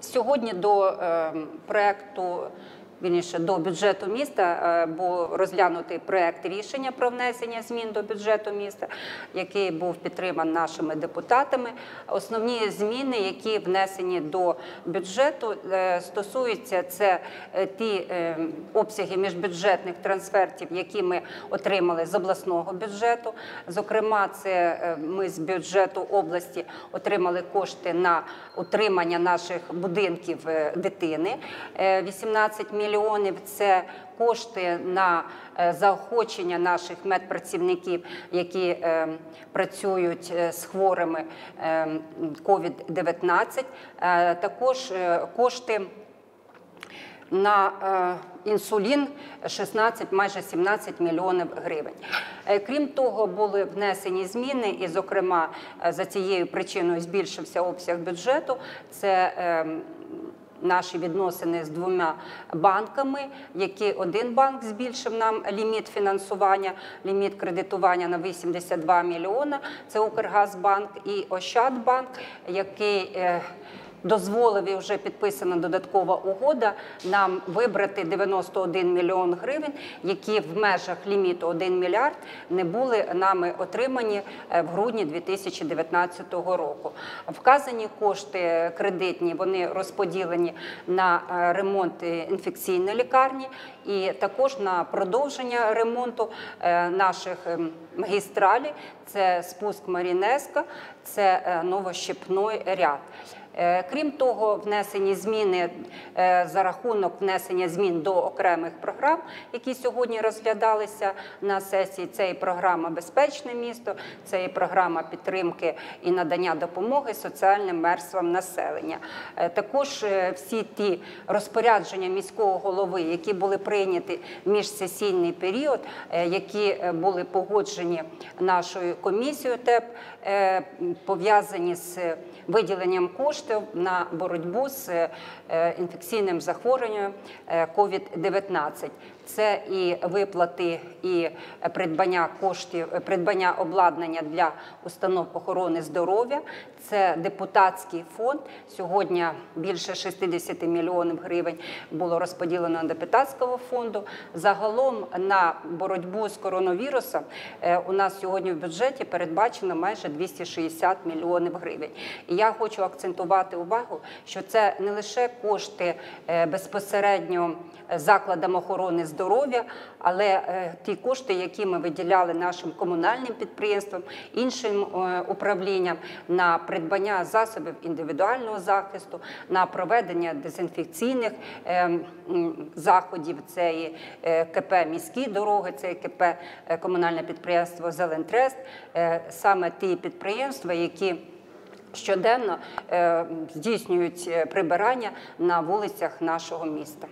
Сьогодні до е, проекту. Вірніше, до бюджету міста е, був розглянутий проект рішення про внесення змін до бюджету міста, який був підтриманий нашими депутатами. Основні зміни, які внесені до бюджету, е, стосуються це е, ті обсяги міжбюджетних трансфертів, які ми отримали з обласного бюджету. Зокрема, це ми з бюджету області отримали кошти на утримання наших будинків дитини. Е, 18 мільйонів це кошти на е, заохочення наших медпрацівників, які е, працюють е, з хворими е, COVID-19. Е, Також кошти на інсулін 16, майже 17 мільйонів гривень. Крім того, були внесені зміни, і, зокрема, за цією причиною збільшився обсяг бюджету. Це е, Наші відносини з двома банками, які один банк збільшив нам ліміт фінансування, ліміт кредитування на 82 мільйона. Це Укргазбанк і Ощадбанк, який е, дозволив і вже підписана додаткова угода нам вибрати 91 мільйон гривень, які в межах ліміту 1 мільярд не були нами отримані е, в грудні 2019 року. Вказані кошти кредитні вони розподілені на е, ремонт інфекційної лікарні і також на продовження ремонту е, наших ем, магістралей. Це спуск Марінеска, це новощепной ряд. Е, Крім того, внесені зміни е, за рахунок внесення змін до окремих програм, які сьогодні розглядалися на сесії. Це і програма Безпечне місто, це і програма підтримки і надання допомоги соціальним мерствам населення. Е, Також всі ті розпорядження міського голови, які були прийняті в міжсесійний період, які були погоджені нашою комісією ТЕП, пов'язані з виділенням коштів на боротьбу з е, інфекційним захворюванням е, COVID-19. Це і виплати, і придбання коштів, придбання обладнання для установ охорони здоров'я. Це депутатський фонд. Сьогодні більше 60 мільйонів гривень було розподілено депутатського фонду. Загалом на боротьбу з коронавірусом е, у нас сьогодні в бюджеті передбачено майже 260 мільйонів гривень. І я хочу акцентувати увагу, що це не лише кошти е, безпосередньо закладам охорони здоров'я, але е, ті кошти, які ми виділяли нашим комунальним підприємствам, іншим е, управлінням на придбання засобів індивідуального захисту, на проведення дезінфекційних е, заходів. Це і е, КП міські дороги, це і КП е, комунальне підприємство Зелентрест, е, саме ті підприємства, які Щоденно е, здійснюють е, прибирання на вулицях нашого міста.